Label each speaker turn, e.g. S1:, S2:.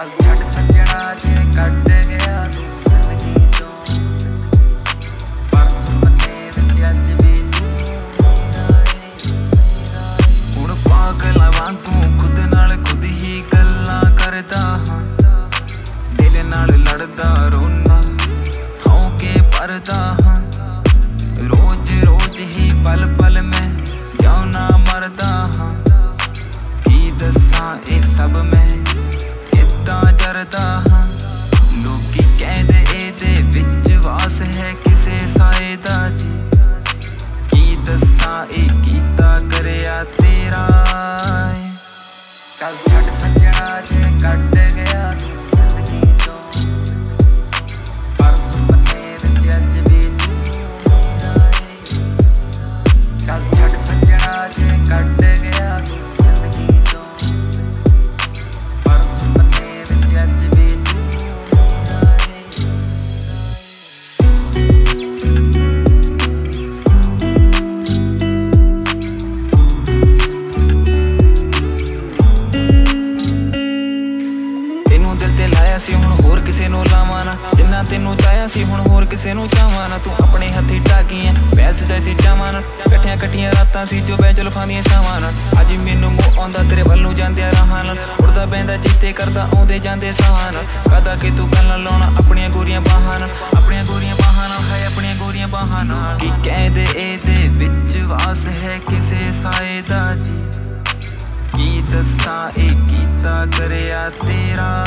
S1: ਚੱਲ ਛੱਡ ਸੱਜਣਾ ਜੇ ਕੱਢ ਗਿਆ ਤੂੰ ਚੱਲ ਛੱਡ ਸੱਜਣਾ ਜੇ ਕੱਢ ਸੀ, ਹੁਣ ਹੋਰ ਕਿਸੇ ਨੂੰ ਲਾਵਾਂ ਨਾ। ਜਿੰਨਾ ਤੈਨੂੰ ਚਾਹਿਆ ਸੀ, ਹੁਣ ਹੋਰ ਕਿਸੇ ਨੂੰ ਚਾਹਾਂ ਨਾ। ਤੂੰ ਆਪਣੇ ਹੱਥੀ ਟਾਕੀਆਂ ਵੈਸ ਜੈਸੀ ਚਾਵਾਂ ਨਾ। ਇਕੱਠੀਆਂ ਇਕੱਠੀਆਂ ਰਾਤਾਂ ਸੀ, ਜੋ ਬੈ ਜਲਫਾਂ ਸ਼ਾਮਾਂ ਨਾ। ਅੱਜ ਮੈਨੂੰ ਮੋਹ ਆਉਂਦਾ, ਤੇਰੇ ਵੱਲ ਨੂੰ ਜਾਂਦਿਆਂ ਰਾਹਾਂ ਨਾਲ। ਉੜਦਾ ਬੈਂਦਾ ਜਿੱਤੇ ਕਰਦਾ, ਆਉਂਦੇ ਜਾਂਦੇ ਸਾਹਾਂ ਨਾਲ। ਕਦਾ ਕਿ ਤੂੰ ਗੱਲ ਲਾਉਣਾ, ਆਪਣੀਆਂ ਗੋਰੀਆਂ ਬਾਹਾਂ ਨਾਲ। ਆਪਣੀਆਂ ਗੋਰੀਆਂ ਬਾਹਾਂ ਨਾਲ ਹੈ ਆਪਣੀਆਂ ਗੋਰੀਆਂ ਬਾਹਾਂ ਨਾਲ। ਕੀ ਕਹਿੰਦੇ ਇਹਦੇ ਵਿੱਚ ਵਾਸ ਹੈ ਕਿਸੇ ਸਾਏ ਦਾ ਜੀ? ਕੀ ਦੱਸਾਂ, ਇਹ ਕੀਤਾ ਕਰਿਆ ਤੇਰਾ।